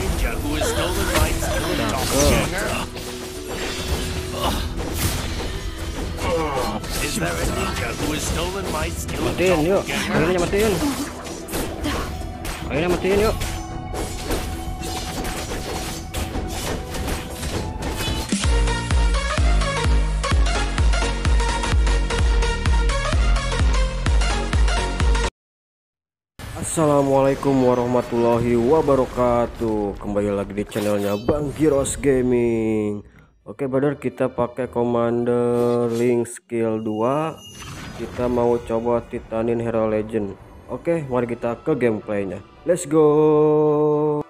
ninja who has stolen my skill doppelganger? Is there a ninja who has stolen my skill? Matiin yuk akhirnya matiin akhirnya matiin yuk Assalamualaikum warahmatullahi wabarakatuh. Kembali lagi di channelnya Bang Giros Gaming. Oke brother kita pakai commander link skill 2 Kita mau coba titanin hero legend. Oke mari kita ke gameplaynya. Let's go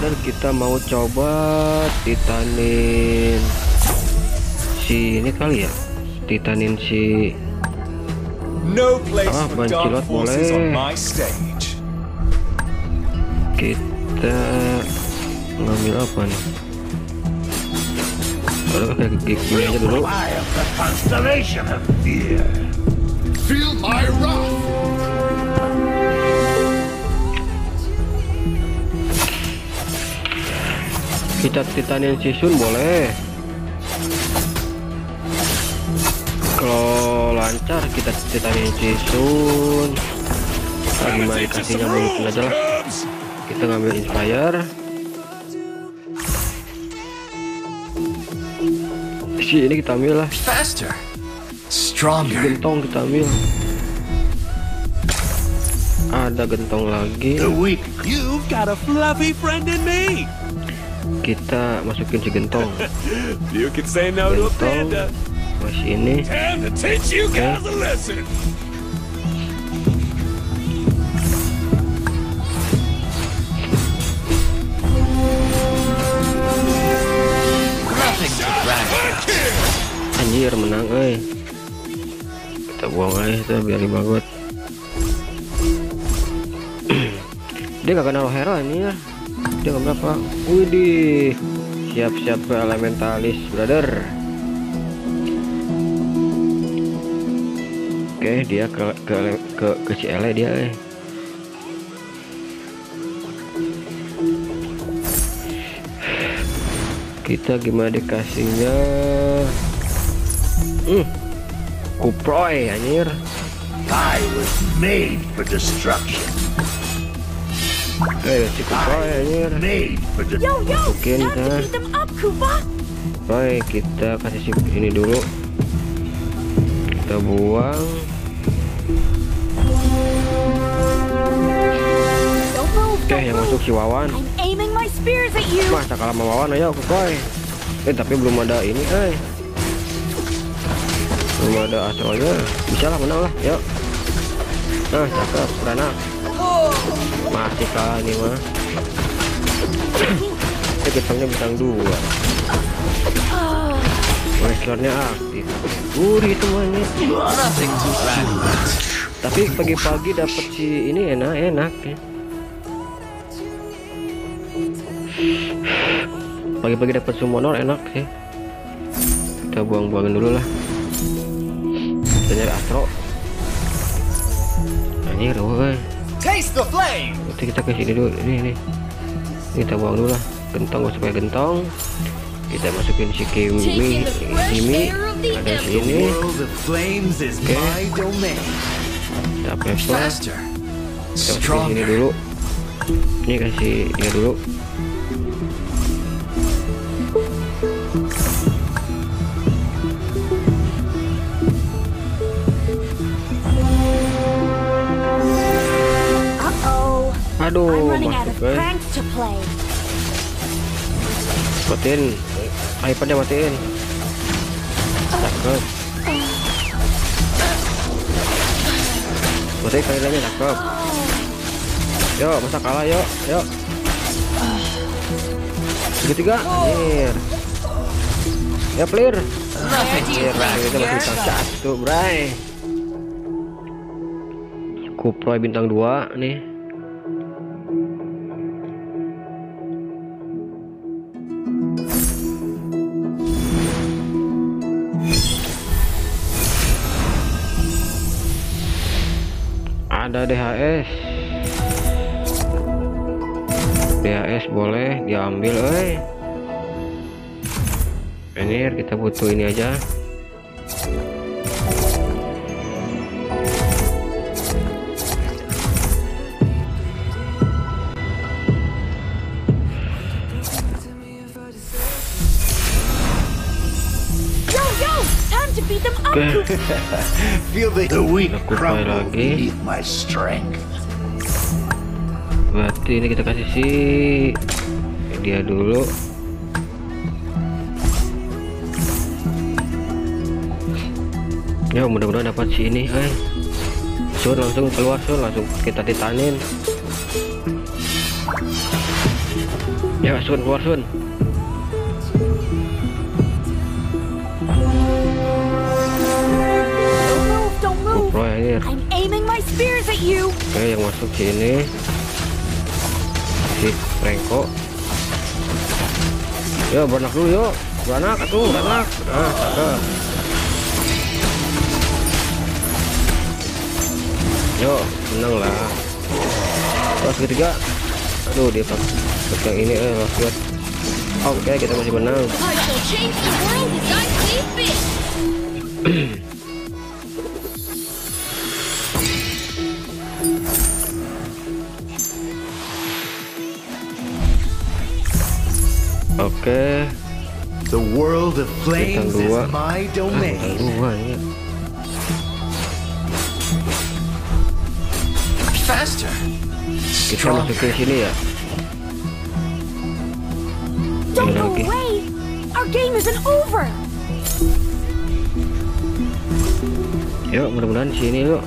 Brother kita mau coba titanin Si ini kali ya Titanin si No place Ah, Bancilot boleh. kita ngambil apa nih Aduh, kayak gini aja dulu. Feel my wrath. Kita titanin si Sun boleh kalau lancar kita titanin si Sun Ah, gimana dikasihnya mungkin aja lah kita ngambil inspire si ini kita ambil lah Faster. Stronger. gentong kita ambil ada gentong lagi The weak. You've got a fluffy friend in me. Kita masukin si gentong. Gentong masih ini. Anjir menang eh kita buang aja itu biar bagot dia gak kenal hero ini ya dia berapa? Widih siap-siap ke elementalis brother. Oke dia ke ke ke, ke ele dia eh. Kita gimana dikasihnya? Hmm kuproy anjir. I was made for destruction. Eh. Yo, yo! Masukin dah. Koopa! Baik, kita kasih si ini dulu. Kita buang. Oke, yang masuk si Wawan. Masa kalah sama Wawan ayo kuproy. Eh, tapi belum ada ini, eh. Belum ada astralnya. Bisa lah menang lah, yuk. Nah, cakep, beranak. Kalah ini mah. Eh, getangnya bintang dua. Wrestlernya aktif. Gurih about. Tapi pagi-pagi dapat si ini enak enak ya. Pagi-pagi dapat summoner enak sih. Kita buang-buangin dulu lah. Kita nyari astro. Anjir, woi. Taste the flame. Nanti kita ke sini dulu. Ini ini. Ini Kita buang dulu lah. Gentong gak supaya gentong. Kita masukin si Kimi, Kimi. Ada sini. Okay. domain. Kita press. Kita masukin sini dulu. Ini kasih ini dulu. Aduh, masuk. Matiin. iPadnya matiin. Cakep. Matiin kailanya cakep. Yuk, masa kalah yuk, yuk. Segitiga, anjir. Ya clear. Anjir, kita masih satu, bray. Kuproy bintang dua nih. Ada DHS DHS boleh diambil eh ini kita butuh ini aja Feel the, the weak crumble lagi. beneath my strength. berarti ini kita kasih si dia dulu. Ya mudah-mudahan dapat si ini eh. Sun langsung keluar Sun langsung kita titanin. Ya Sun keluar Sun you! oke yang masuk sini. Si Franco. Yo beranak dulu yuk beranak atuh beranak. Ah cakep. Yo menang lah. Terus ketiga. Aduh dia pak yang ini eh buat oke kita masih menang The world oke The world of flames is dua. my domain. dua ini Faster. kita masuk ke sini ya Don't go away! Our game isn't over! Yuk mudah-mudahan sini yuk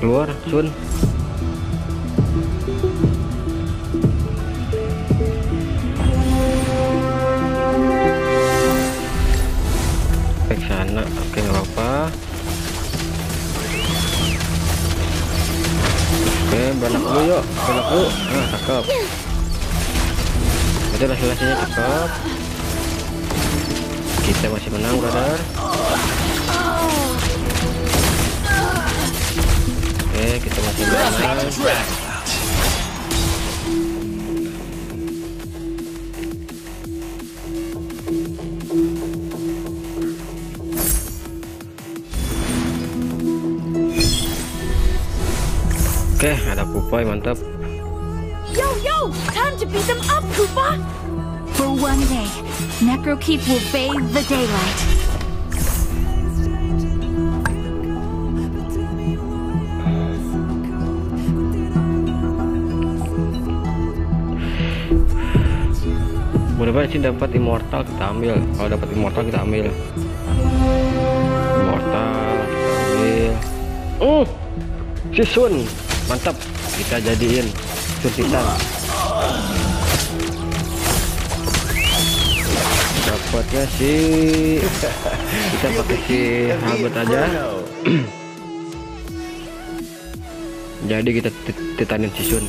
keluar Sun dulu ah cakep. Itu hasil-hasilnya cakep. Kita masih menang brother. Oke, kita masih menang. Oke, ada Pupai mantap. Yo, yo! Time to beat them up, Koopa! For one day, Necrokeep will bathe the daylight. Mudah-mudahan sih dapat immortal kita ambil. Kalau dapat immortal kita ambil. Immortal kita ambil. Uh, si Sun mantap. Kita jadiin Sun Titan. Dapatnya si kita pakai si Halbert aja. Jadi kita tit- titanin si Sun.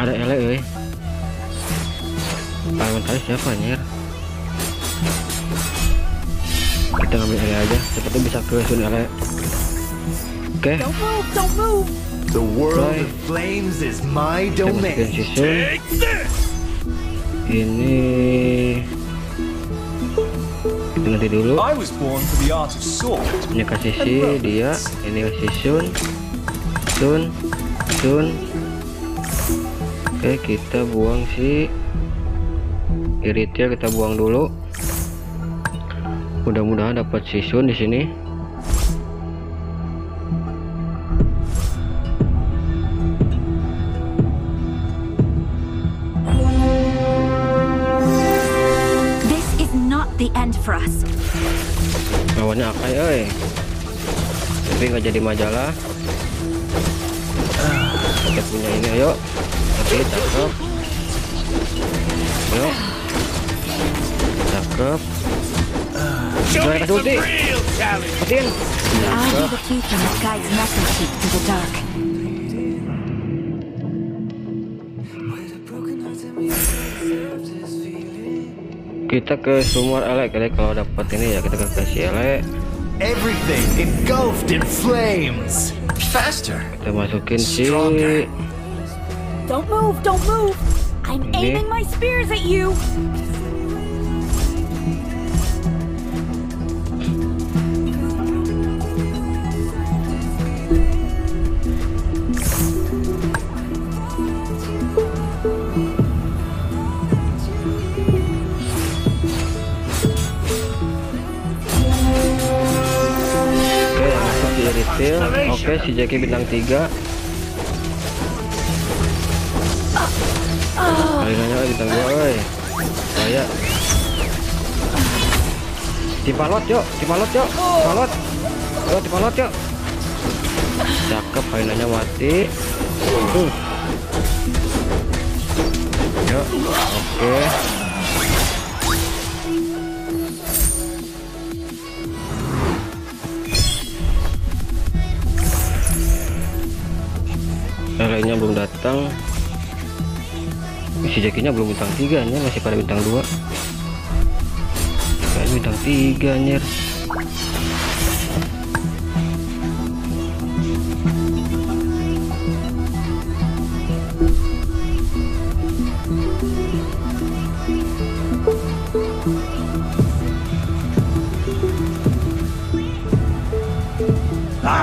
ada ele euy lawan tadi siapa anjir kita ngambil ele aja. Seperti bisa ke sun ele oke. Don't move, don't move! The world of flames is my domain. ini. Kita nanti dulu. Ini kasih si dia. Ini kasih sun. Sun. Sun. Oke kita buang si iritia kita buang dulu mudah-mudahan dapat si sun di sini. This is not the end for us. lawannya Akai oi? Tapi nggak jadi majalah. Kita punya ini ayo. Oke cakep. Ayo. Cakep Jangan kasih ulti Matiin I'll be the beacon that guides Necrokeep through the dark. kita ke sumur elek elek kalau dapat ini ya kita kasih elek Everything engulfed in flames. Faster. kita masukin si Stronger. Don't move, don't move. I'm Okay. aiming my spears at you. Oke si Jackie bintang 3 Akhirnya bintang 2 oi saya Tipalot yuk, tipalot yuk, tipalot Ayo tipalot yuk. Cakep, Ainanya mati. Uh. Yuk, oke. Yang lainnya belum datang si Jakinya belum bintang 3 nya masih pada bintang 2 Kayaknya bintang 3 anjir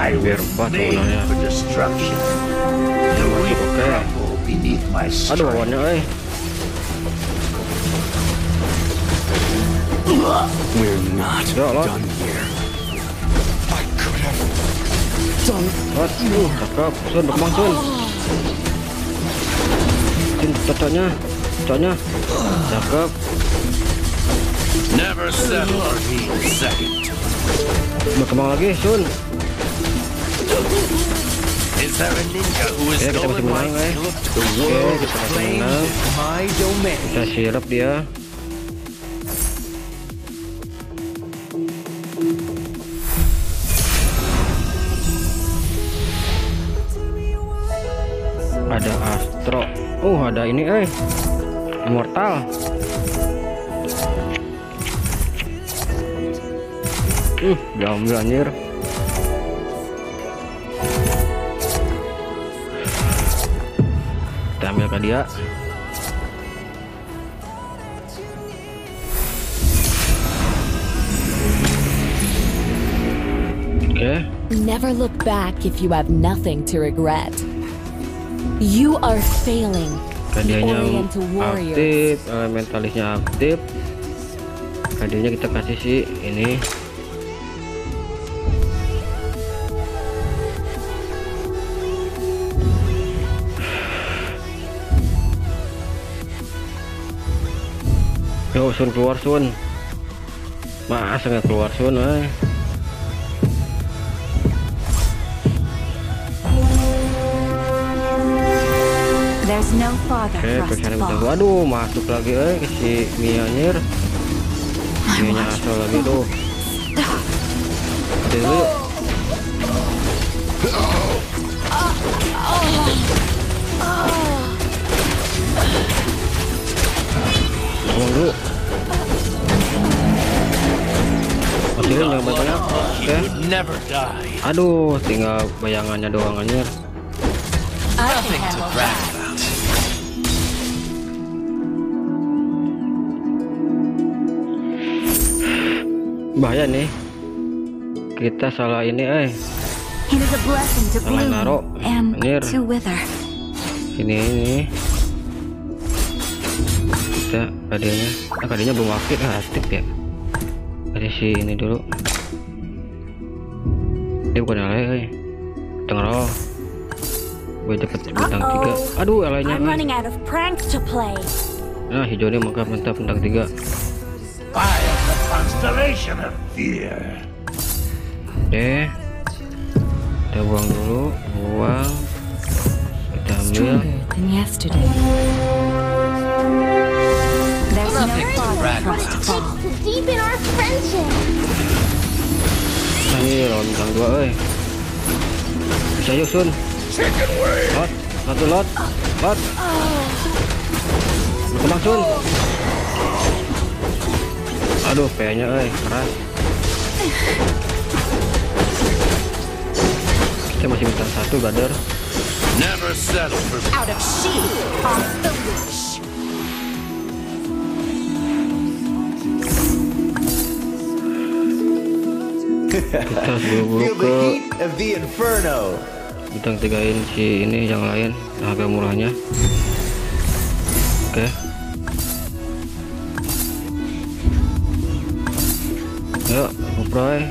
I sebenarnya. for destruction. Ya my Aduh lawannya eh We're not Ya lot done here. I could have done lot uh, cakep Sun berkembang Sun Sun cocoknya cocoknya cakep Never settle being second. berkembang lagi Sun Is there a ninja who is Oke kita masih menang eh Oke kita masih menang kita sirap dia. Ada astro. Oh ada ini eh. Immortal. Uh diambil anjir ke dia oke Never look back if you have nothing to regret. You are failing. Warriors. aktif, elementalisnya aktif. Hadiahnya kita kasih sih ini. Yo Sun keluar Sun. Masa nggak keluar Sun eh. There's no farther Oke, bintang. Aduh, masuk lagi eh ke si Mia anjir. Mia asal lagi tuh. Dulu. Ngomong dulu. Oke. die. Aduh, tinggal bayangannya doang anjir. About. Bahaya nih. Kita salah ini eh. Salah naruh. Anjir. ini ini kita kadenya ah kadenya belum aktif ah, aktif ya kasih si ini dulu dia bukan alay eh tengah roh gue dapet bintang tiga Uh-oh. aduh alaynya I'm eh. nah hijau ini maka mantap bintang tiga I am the constellation of fear. oke kita buang dulu buang kita ambil. There's no for us to fall. to deepen our friendship. Nah ini lawan bintang dua eh bisa yuk sun lot satu lot lot berkembang sun aduh P nya eh keras kita masih bintang satu brother Never settle for Out of shield, off the kita Feel ke the heat of the inferno. bintang tigain si ini yang lain harga murahnya oke yuk ngobrol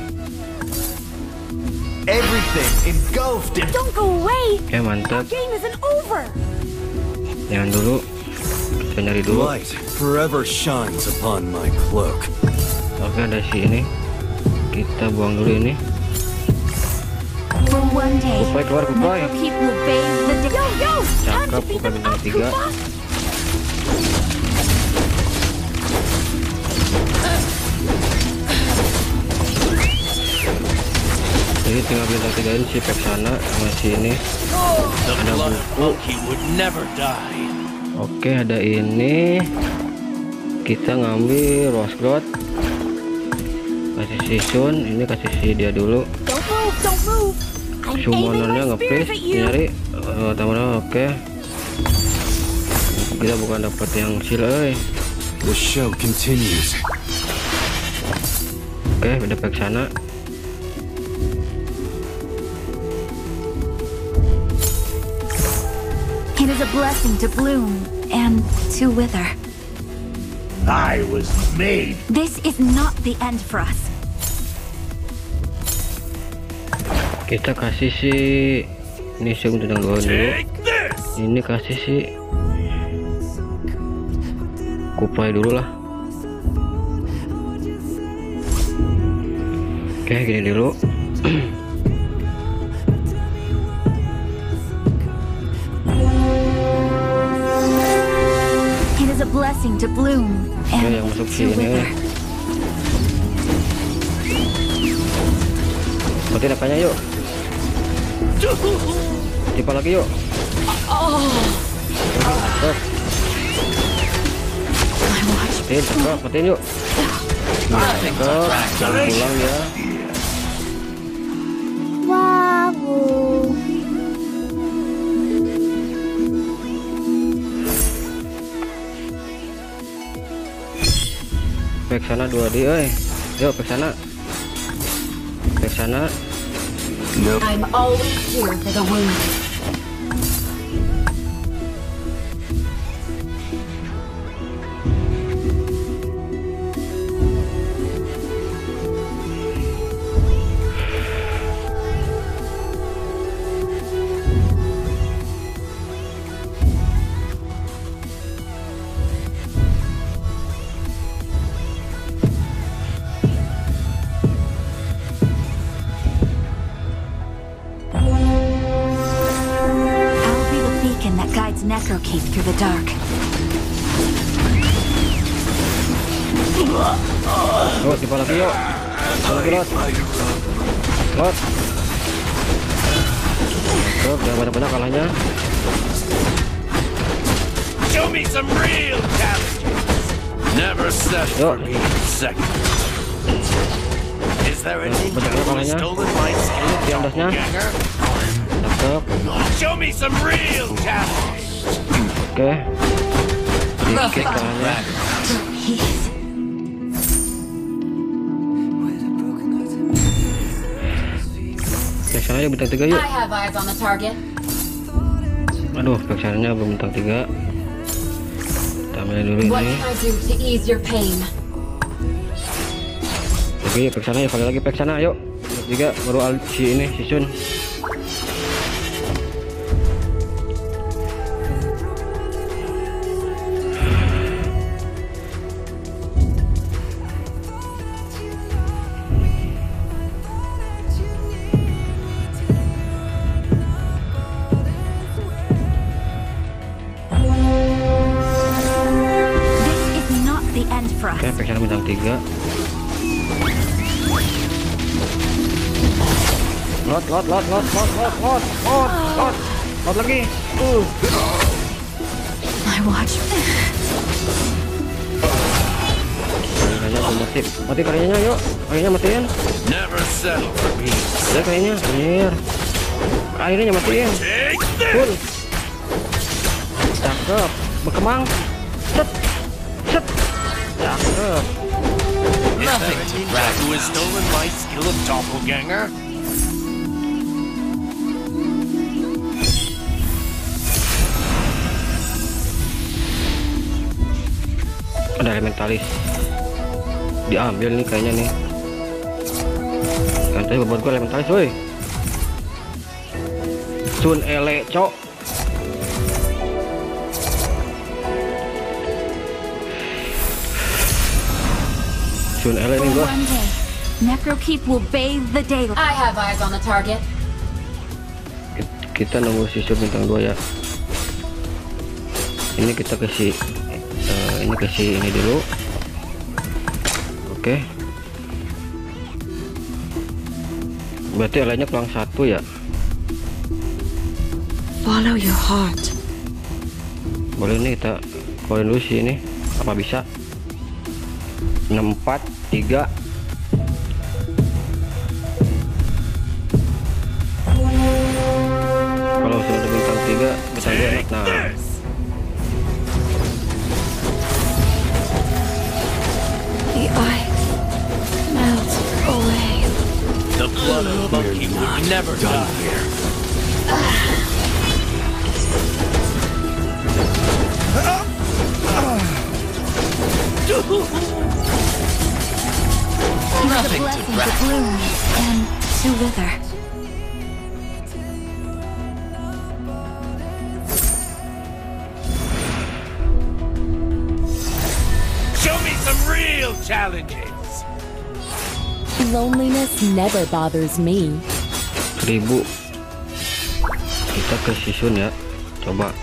Everything engulfed in Don't go away. oke mantap Game isn't over. jangan dulu kita nyari dulu Light forever shines upon my cloak. oke ada si ini kita buang dulu ini. Kupai keluar kupai cakep buka bintang tiga jadi tinggal bintang 3 ini si pek sana sama si ini. Ada buku oke ada ini. Kita ngambil rose gold kasih si Sun ini kasih si dia dulu summonernya you. nyari uh, temennya oke kita bukan dapat yang euy. The show continues. oke udah ke sana It is a blessing to bloom and to wither. I was made. This is not the end for us. Kita kasih si ini sih untuk dulu Take this. ini kasih si kupai dulu lah oke gini dulu blessing to bloom oke and yang masuk sini. Matiin apanya yuk tipe lagi yuk matiin cakep matiin yuk Nah, jangan pulang ya. Back sana dua di, oi. Yuk back sana. Back sana. I'm always here for the wounded. Cakep, jangan banyak-banyak kalahnya. Show me some real. Never settle for Yo. being second. Is there an Banyak Inca who has kalahnya. stolen my skill, Di atasnya. doppelganger? Cakep. Show me some real. Oke. Dikit kalahnya. ayo yuk. Bintang 3 yuk aduh pixelnya bintang 3 kita ambil dulu ini. oke ya ke sana ya, kali lagi pixelnya yuk. Juga baru si ini si Sun. Oke, sana bintang tiga. Lot, lot, lot, lot, lot, lot, lot, lot, lot, lot lagi. Uh, My watch. Karyanya belum mati. Mati karyanya yuk. Karyanya matiin. Never settle for being Ada karyanya. Anjir. Akhirnya matiin. This! Cakep. Berkembang. Set. Set. Cakep. Nothing to brag. Who has stolen my skill of doppelganger? Ada elementalis. Diambil nih kayaknya nih. Kan tadi beban gua elementalis woi. Sun ele cok. Sun ele For nih gua. one day, Necrokeep will bathe the daylight. I have eyes on the target. kita nunggu sisur bintang 2 ya ini kita kasih eh, ini kasih ini dulu oke berarti lainnya kurang satu ya Follow your heart. boleh nih kita keluarin dulu sih ini apa bisa 64 3 kalau sudah ada bintang 3 bintang 2 enak nah This! The ice melts away. The blood of monkey would never die here. Nothing blessing to bloom and to wither. Show me some real challenges! Loneliness never bothers me. 1000 kita ke sisun ya coba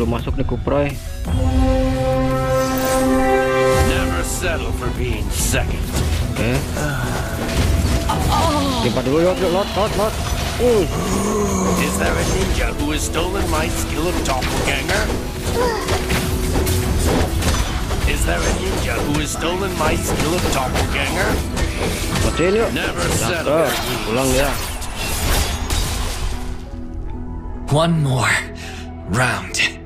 belum masuk nih Kuproy Never settle for. Oke. Lipat dulu yuk, yuk, lot, lot, lot. Uh, Is there a ninja who has stolen my skill of doppelganger? Is there a ninja who has stolen my skill of doppelganger? matiin yuk. Never Cakep, pulang ya. One more round.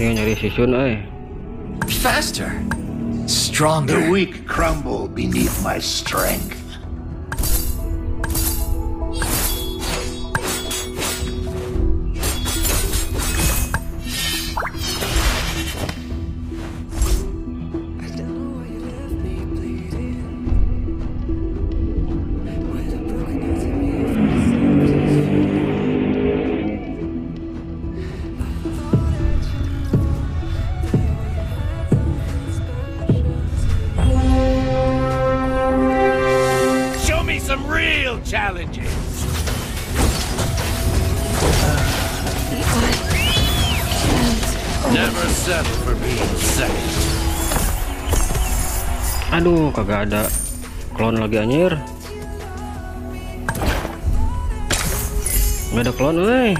Tinggal nyari sisun, eh. Faster. Stronger. The weak crumble beneath my strength. Kagak ada klon lagi anjir. Nggak ada klon, eh.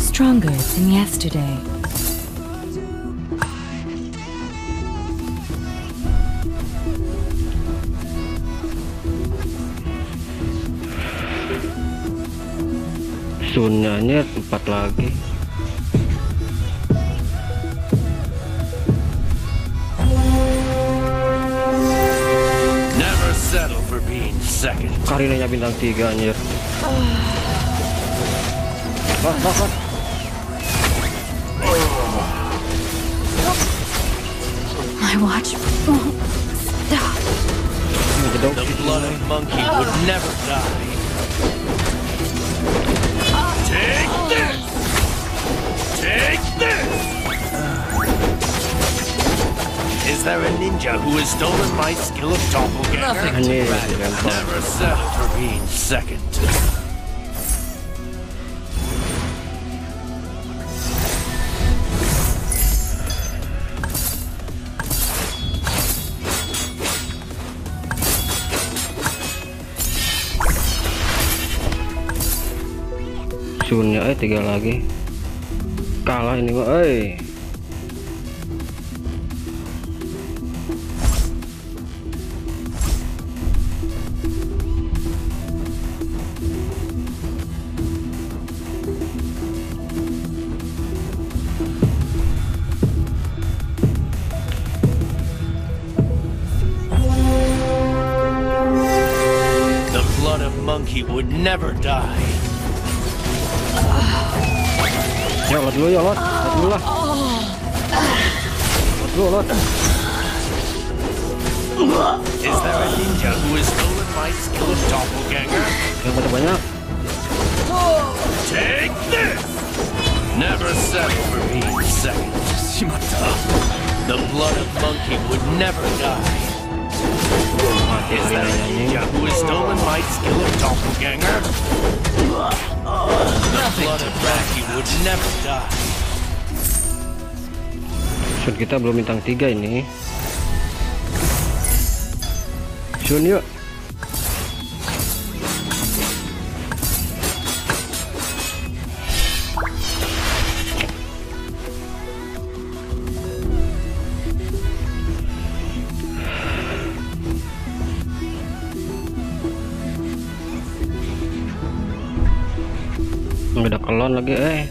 Stronger than yesterday. Sunnya anjir, empat lagi. Never settle for being second. Karinanya bintang tiga anjir. Lot, lot. My watch won't stop. The sih blood sebenarnya. of monkey would never die. This! Take this! Is there a ninja who has stolen my skill of doppelganger? Anjir, dilempar. Never settle for being second. Sunnya eh tiga lagi. Kalah ini eh. The blood of monkey would never die. Lot dulu ya lot. Lot dulu lah. Lot dulu lot. Is there a ninja who has stolen my skill of doppelganger? Yang banyak banyak. Take this! Never settle for being second. Shimata. The blood of monkey would never die. Is there a ninja who has stolen my skill of doppelganger? The blood of monkey would never die. Sun kita belum bintang tiga ini. Sun yuk. Lagi eh.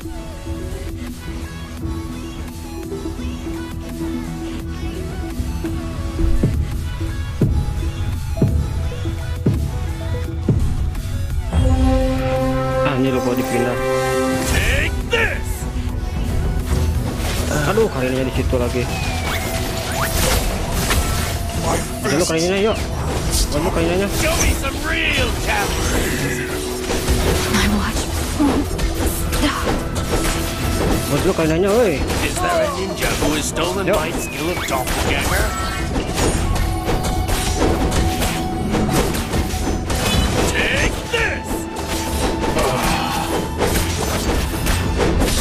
Ah, ini lupa dipindah. Take this! Aduh, karinnya di situ lagi. Karinnya yuk. Ayo karinnya. Show me some real talent! My watch won't stop. Buat dulu karinnya, oi. Is there a ninja who has stolen Yep. my skill of doppelganger? Take this!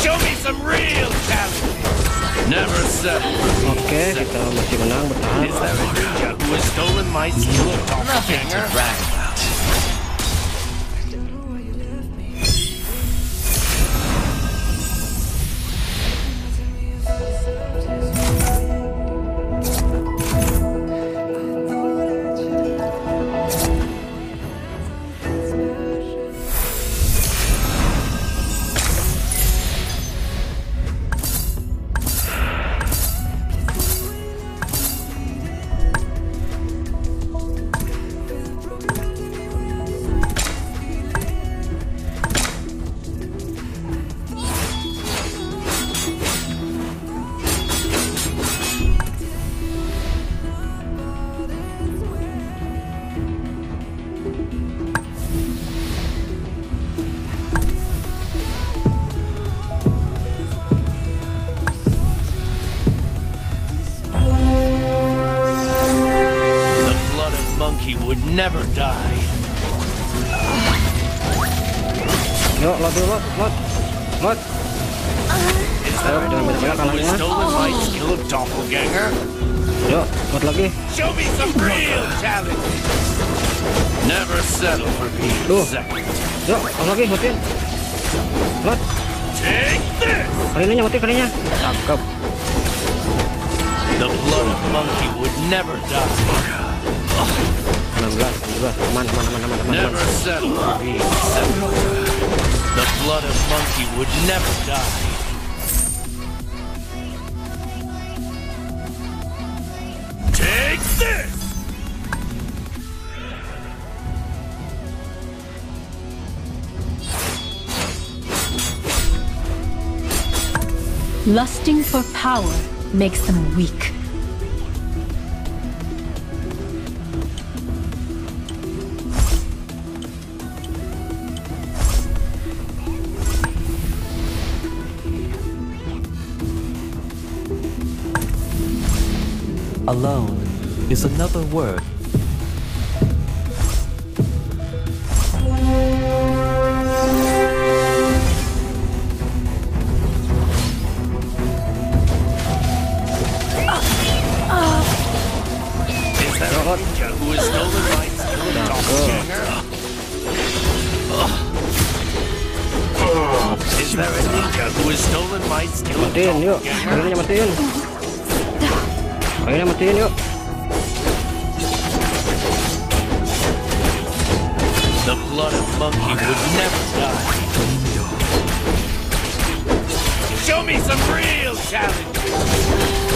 Show me some real talent! Never settle for being Oke, second. kita masih menang bertahan. Is there a ninja who has stolen my skill of doppelganger? The Karinnya, hotin karinnya. Cakep. The blood of monkey would never die. 16, 17. Aman, aman, aman, aman, aman. Never aman. settle for being second. The blood of monkey would never die. Take this! Lusting for power makes them weak. Alone is another word A ninja who has stolen my skill of doppelganger? Is there a ninja who has stolen my skill Matiin yuk. Akhirnya matiin. Akhirnya matiin yuk. The blood of monkey would never die. Show me some real challenge.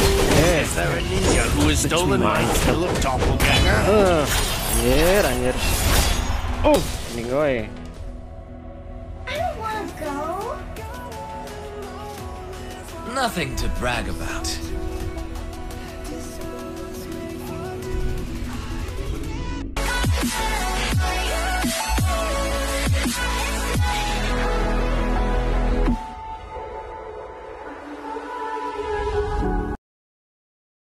Is there a ninja who has stolen my skill of doppelganger? eh, anjir, anjir. Oh, ini gue. I don't want to go. Nothing to brag about.